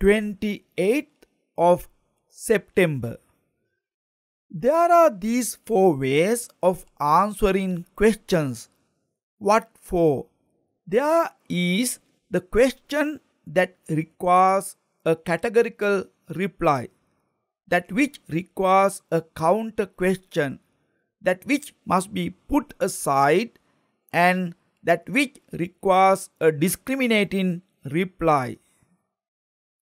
28th of September. There are these four ways of answering questions. What for? There is the question that requires a categorical reply, that which requires a counter question, that which must be put aside, and that which requires a discriminating reply.